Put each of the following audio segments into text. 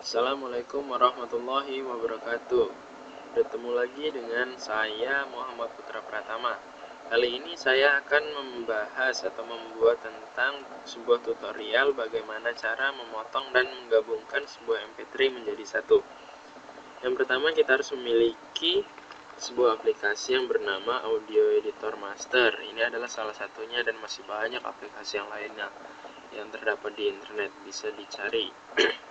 Assalamualaikum warahmatullahi wabarakatuh. Bertemu lagi dengan saya Muhammad Putra Pratama. Kali ini saya akan membahas atau membuat tentang sebuah tutorial bagaimana cara memotong dan menggabungkan sebuah mp3 menjadi satu. Yang pertama kita harus memiliki sebuah aplikasi yang bernama Audio Editor Master. Ini adalah salah satunya dan masih banyak aplikasi yang lainnya yang terdapat di internet bisa dicari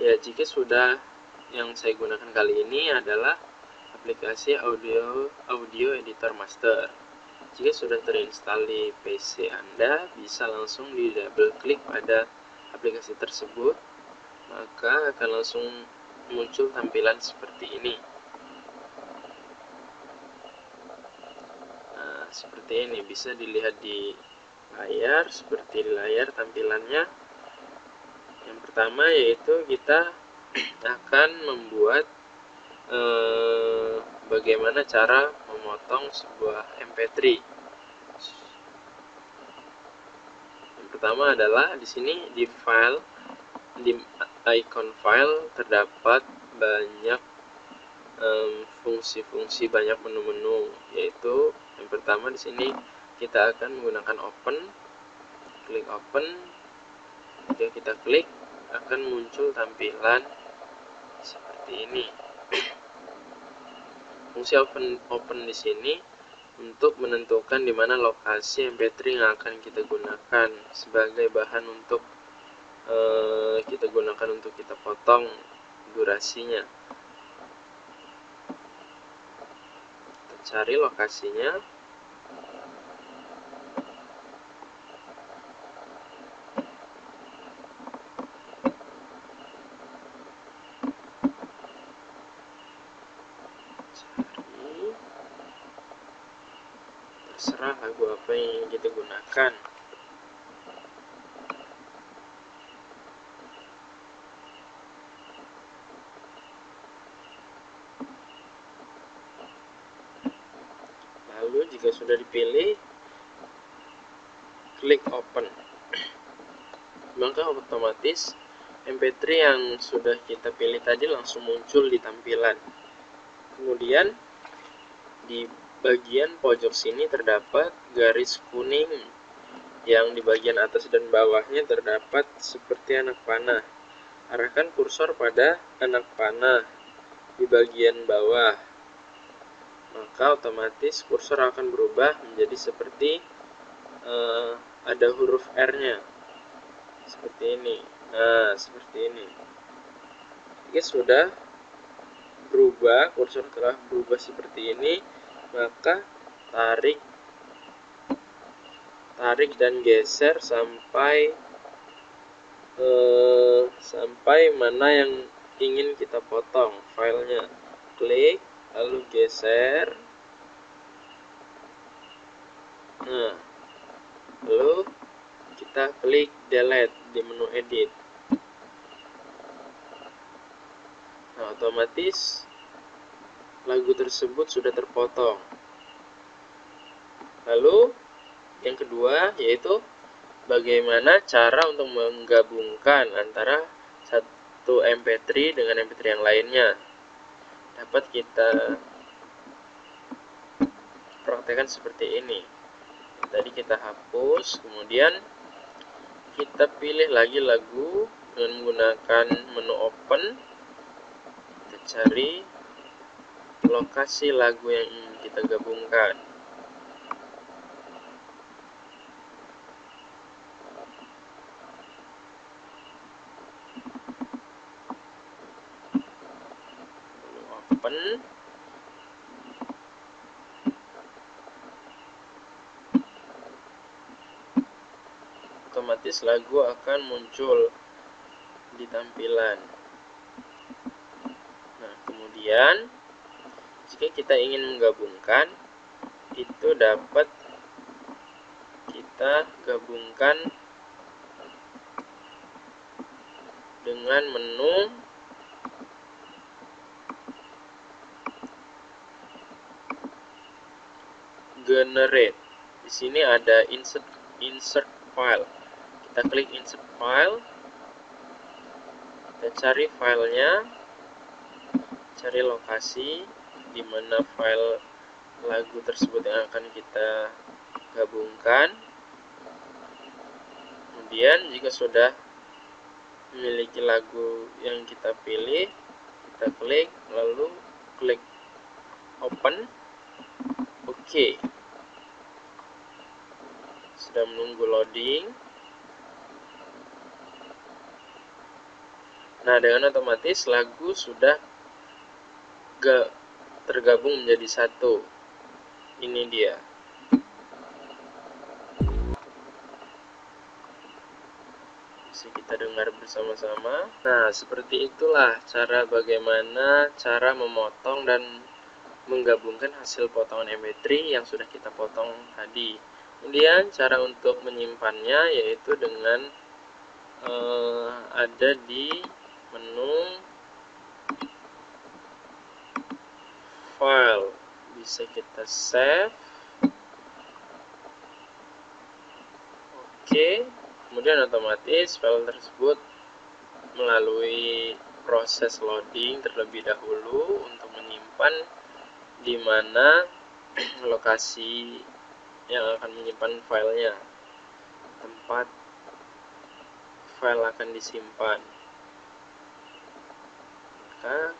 ya jika sudah. Yang saya gunakan kali ini adalah aplikasi audio audio editor master. Jika sudah terinstall di PC Anda bisa langsung di double klik pada aplikasi tersebut. Maka akan langsung muncul tampilan seperti ini. Nah seperti ini. Bisa dilihat di layar seperti di layar tampilannya yang pertama yaitu kita akan membuat eh, bagaimana cara memotong sebuah MP3. Yang pertama adalah di sini di file di icon file terdapat banyak fungsi-fungsi um, banyak menu-menu yaitu yang pertama di sini kita akan menggunakan open klik open jika kita klik akan muncul tampilan seperti ini. Fungsi open open di sini untuk menentukan di mana lokasi MP3 yang akan kita gunakan sebagai bahan untuk uh, kita gunakan untuk kita potong durasinya. Kita cari lokasinya terserah lagu apa yang kita gunakan lalu jika sudah dipilih klik open. Maka otomatis mp3 yang sudah kita pilih tadi langsung muncul di tampilan. Kemudian di bagian pojok sini terdapat garis kuning yang di bagian atas dan bawahnya terdapat seperti anak panah. Arahkan kursor pada anak panah di bagian bawah. Maka otomatis kursor akan berubah menjadi seperti uh, ada huruf R-nya. Seperti ini. Nah, seperti ini. Jika sudah berubah, kursor telah berubah seperti ini, maka tarik tarik dan geser sampai eh, sampai mana yang ingin kita potong filenya. Klik lalu geser. Nah lalu kita klik delete di menu edit. Nah otomatis lagu tersebut sudah terpotong. Lalu yang kedua yaitu bagaimana cara untuk menggabungkan antara satu MP3 dengan MP3 yang lainnya. Dapat kita praktekkan seperti ini. Tadi kita hapus, kemudian kita pilih lagi lagu dengan menggunakan menu open. Kita cari lokasi lagu yang ingin kita gabungkan. open otomatis lagu akan muncul di tampilan nah kemudian jika kita ingin menggabungkan itu dapat kita gabungkan dengan menu generate. Di sini ada insert insert file. Kita klik insert file. Kita cari filenya cari lokasi di mana file lagu tersebut yang akan kita gabungkan. Kemudian jika sudah memiliki lagu yang kita pilih kita klik lalu klik open. Oke. Okay. sudah menunggu loading. Nah, dengan otomatis lagu sudah gak tergabung menjadi satu. Ini dia. Bisa kita dengar bersama-sama. Nah, seperti itulah cara bagaimana cara memotong dan menggabungkan hasil potongan MP3 yang sudah kita potong tadi. Kemudian cara untuk menyimpannya yaitu dengan uh, ada di menu file bisa kita save. Oke. Kemudian otomatis file tersebut melalui proses loading terlebih dahulu untuk menyimpan di mana lokasi yang akan menyimpan filenya. Tempat file akan disimpan. Maka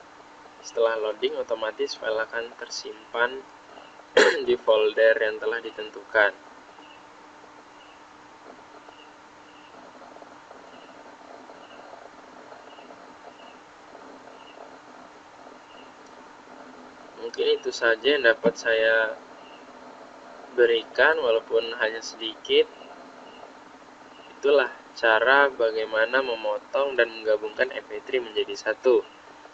setelah loading otomatis file akan tersimpan di folder yang telah ditentukan. Mungkin itu saja yang dapat saya berikan walaupun hanya sedikit. Itulah cara bagaimana memotong dan menggabungkan MP3 menjadi satu